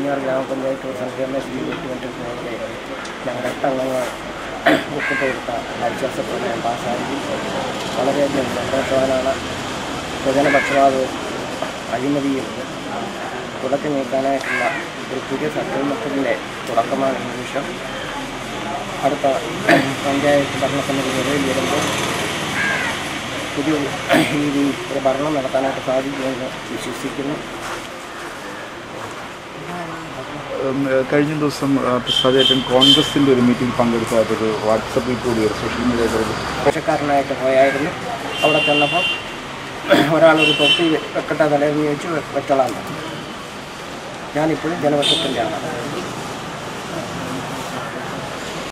പടിഞ്ഞാറ് ഗ്രാമപഞ്ചായത്ത് സംഘടന സ്വീകരിച്ചുകൊണ്ടിരിക്കുന്നതിന്റെ ഞങ്ങളുടെ അംഗങ്ങൾ ഒപ്പിട്ടെടുത്ത അവിശ്വാസ പ്രമേയം പാസ്സാക്കി. വളരെയധികം സന്തോഷവാനാണ്. സ്വജനപക്ഷപാതവും അഴിമതിയും തുടക്കി നീക്കാനായിട്ടുള്ള ഒരു പുതിയ സത്യമത്തിന്റെ തുടക്കമാണ് ഈ നിമിഷം. അടുത്ത പഞ്ചായത്ത് ഭരണസമിതി നിലവിൽ വരുമ്പോൾ പുതിയ രീതിയിൽ ഒരു ഭരണം നടത്താനായിട്ട് സാധിക്കുമെന്ന് വിശ്വസിക്കുന്നു. കഴിഞ്ഞ ദിവസം പ്രസാദേട്ടൻ കോൺഗ്രസിന്റെ ഒരു മീറ്റിംഗ് പങ്കെടുത്തത് വാട്സപ്പിൽ കൂടി ഒരു സോഷ്യൽ മീഡിയ മോശക്കാരനായിട്ട് പോയായിരുന്നു. അവിടെ ചെന്നപ്പം ഒരാളൊരു തൊപ്പി വെക്കട്ട തലയിൽ ചോദിച്ചു വെച്ചോളാം ഞാനിപ്പോഴും ജനപക്ഷത്തിന്റെ ആളാണ്